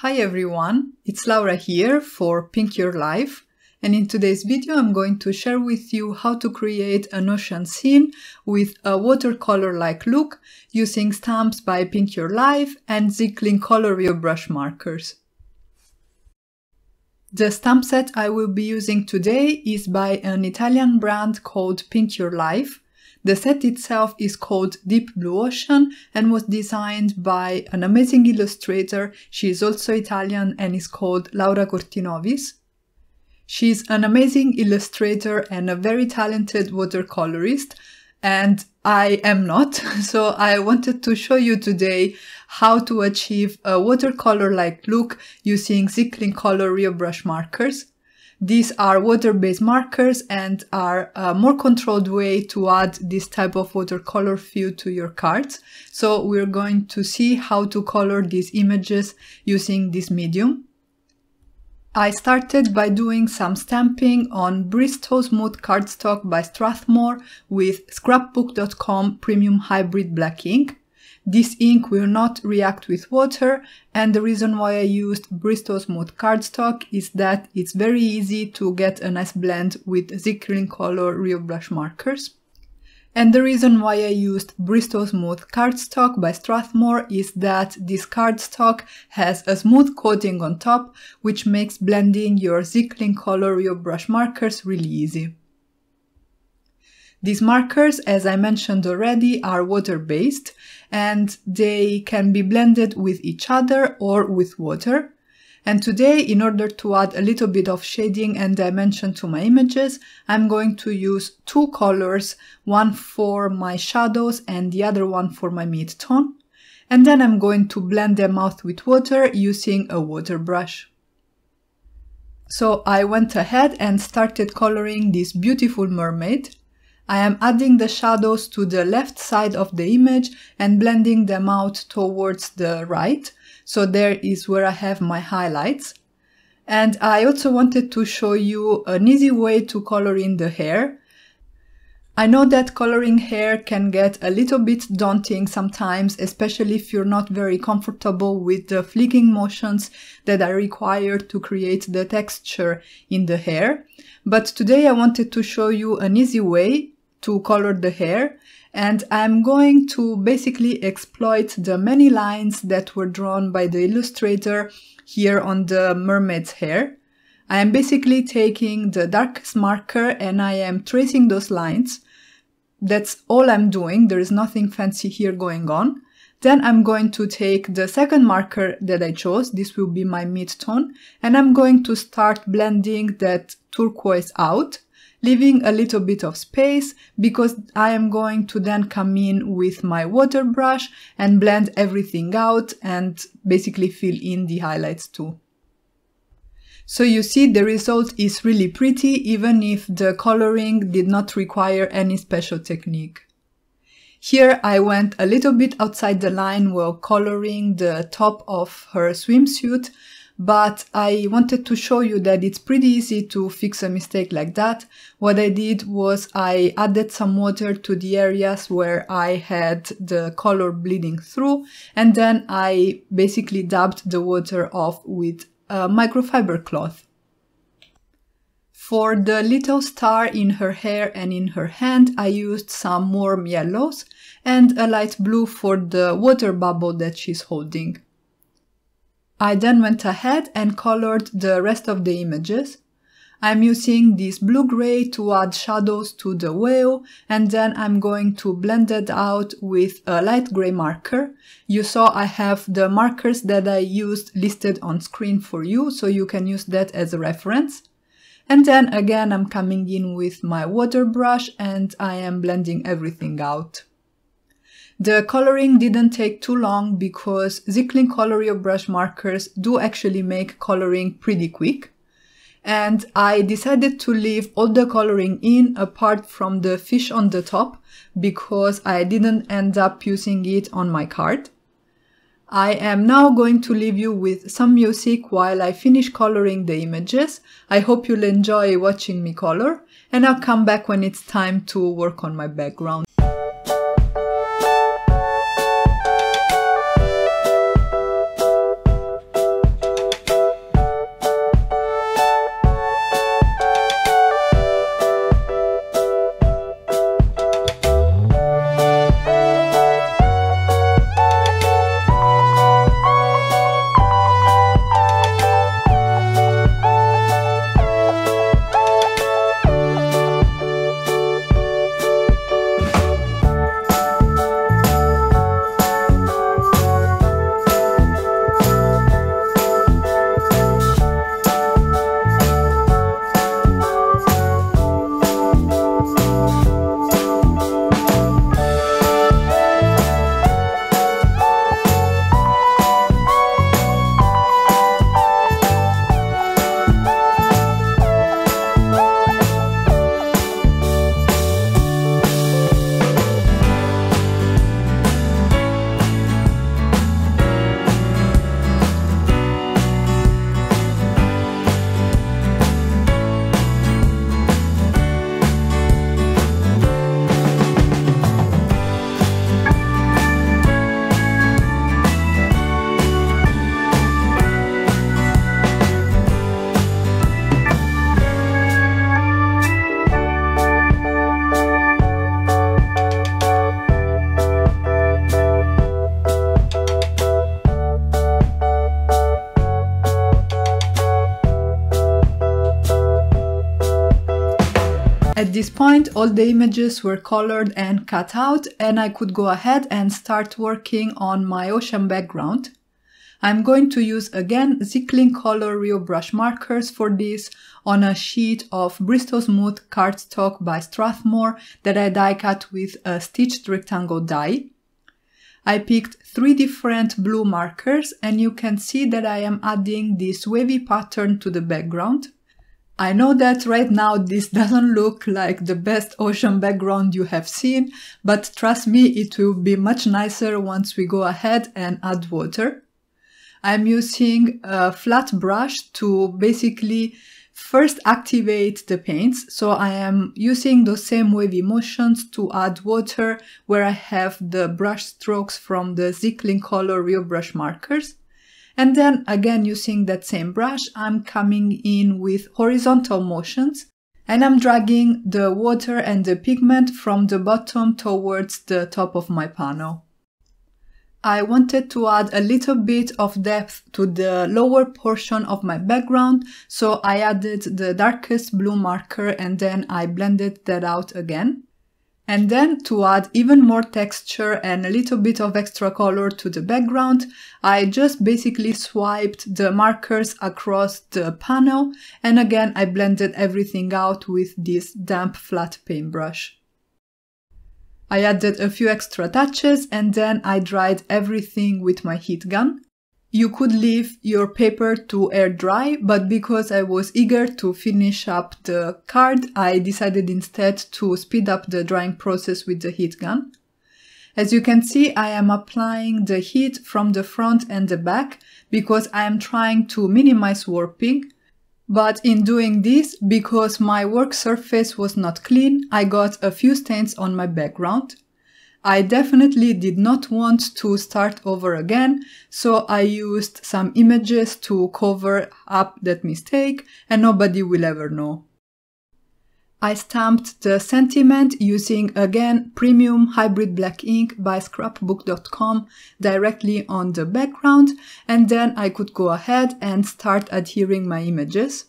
Hi everyone, it's Laura here for Pink Your Life. And in today's video I'm going to share with you how to create an ocean scene with a watercolor-like look using stamps by Pink Your Life and Zig Clean Color Real brush markers. The stamp set I will be using today is by an Italian brand called Pink Your Life the set itself is called Deep Blue Ocean and was designed by an amazing illustrator. She is also Italian and is called Laura Cortinovis. She's an amazing illustrator and a very talented watercolorist, and I am not. So I wanted to show you today how to achieve a watercolor-like look using Zig Clean Color Real brush markers. These are water-based markers and are a more controlled way to add this type of watercolor feel to your cards. So we're going to see how to color these images using this medium. I started by doing some stamping on Bristol Smooth cardstock by Strathmore with scrapbook.com premium hybrid black ink. This ink will not react with water and the reason why I used Bristol Smooth cardstock is that it's very easy to get a nice blend with Zig Clean Color Real Brush markers. And the reason why I used Bristol Smooth cardstock by Strathmore is that this cardstock has a smooth coating on top, which makes blending your Zig Clean Color Real Brush markers really easy. These markers, as I mentioned already, are water-based and they can be blended with each other or with water. And today, in order to add a little bit of shading and dimension to my images, I'm going to use two colors, one for my shadows and the other one for my mid-tone. And then I'm going to blend them out with water using a water brush. So I went ahead and started coloring this beautiful mermaid. I am adding the shadows to the left side of the image and blending them out towards the right. So there is where I have my highlights. And I also wanted to show you an easy way to color in the hair. I know that coloring hair can get a little bit daunting sometimes, especially if you're not very comfortable with the flicking motions that are required to create the texture in the hair. But today I wanted to show you an easy way to color the hair and I'm going to basically exploit the many lines that were drawn by the illustrator here on the mermaid's hair. I am basically taking the darkest marker and I am tracing those lines. That's all I'm doing. There is nothing fancy here going on. Then I'm going to take the second marker that I chose. This will be my mid-tone and I'm going to start blending that turquoise out leaving a little bit of space because I am going to then come in with my water brush and blend everything out and basically fill in the highlights too. So you see the result is really pretty even if the coloring did not require any special technique. Here I went a little bit outside the line while coloring the top of her swimsuit but I wanted to show you that it's pretty easy to fix a mistake like that. What I did was I added some water to the areas where I had the color bleeding through and then I basically dabbed the water off with a microfiber cloth. For the little star in her hair and in her hand, I used some warm yellows and a light blue for the water bubble that she's holding. I then went ahead and colored the rest of the images. I'm using this blue-gray to add shadows to the whale and then I'm going to blend it out with a light gray marker. You saw I have the markers that I used listed on screen for you so you can use that as a reference. And then again I'm coming in with my water brush and I am blending everything out. The coloring didn't take too long because Zig Clean Color Real brush markers do actually make coloring pretty quick. And I decided to leave all the coloring in apart from the fish on the top because I didn't end up using it on my card. I am now going to leave you with some music while I finish coloring the images. I hope you'll enjoy watching me color and I'll come back when it's time to work on my background. This point, all the images were colored and cut out and I could go ahead and start working on my ocean background. I'm going to use again Zig Clean Color Real brush markers for this on a sheet of Bristol Smooth cardstock by Strathmore that I die cut with a stitched rectangle die. I picked three different blue markers and you can see that I am adding this wavy pattern to the background. I know that right now this doesn't look like the best ocean background you have seen, but trust me, it will be much nicer once we go ahead and add water. I'm using a flat brush to basically first activate the paints. So I am using those same wavy motions to add water where I have the brush strokes from the Zig Clean Color Real brush markers. And then again using that same brush, I'm coming in with horizontal motions and I'm dragging the water and the pigment from the bottom towards the top of my panel. I wanted to add a little bit of depth to the lower portion of my background, so I added the darkest blue marker and then I blended that out again. And then to add even more texture and a little bit of extra color to the background, I just basically swiped the markers across the panel and again I blended everything out with this damp flat paintbrush. I added a few extra touches and then I dried everything with my heat gun. You could leave your paper to air dry, but because I was eager to finish up the card, I decided instead to speed up the drying process with the heat gun. As you can see, I am applying the heat from the front and the back because I am trying to minimize warping but in doing this, because my work surface was not clean, I got a few stains on my background. I definitely did not want to start over again, so I used some images to cover up that mistake and nobody will ever know. I stamped the sentiment using again premium hybrid black ink by scrapbook.com directly on the background and then I could go ahead and start adhering my images.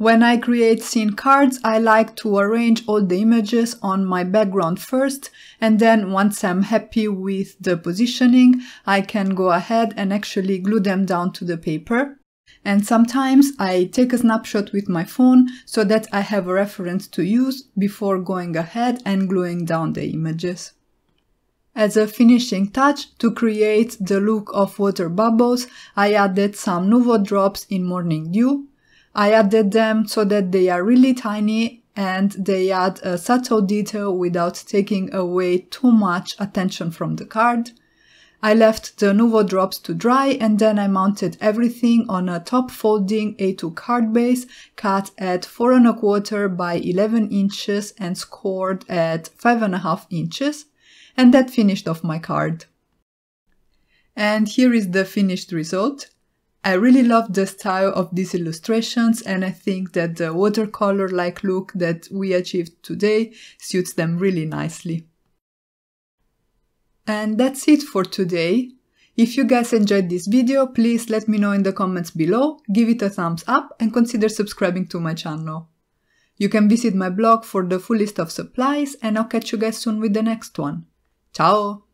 When I create scene cards, I like to arrange all the images on my background first, and then once I'm happy with the positioning, I can go ahead and actually glue them down to the paper. And sometimes I take a snapshot with my phone so that I have a reference to use before going ahead and gluing down the images. As a finishing touch, to create the look of water bubbles, I added some Nuvo drops in Morning Dew. I added them so that they are really tiny and they add a subtle detail without taking away too much attention from the card. I left the Nuvo drops to dry and then I mounted everything on a top folding A2 card base cut at 4 and a quarter by 11 inches and scored at 5 and a half inches. And that finished off my card. And here is the finished result. I really love the style of these illustrations and I think that the watercolor-like look that we achieved today suits them really nicely. And that's it for today. If you guys enjoyed this video, please let me know in the comments below, give it a thumbs up and consider subscribing to my channel. You can visit my blog for the full list of supplies and I'll catch you guys soon with the next one. Ciao!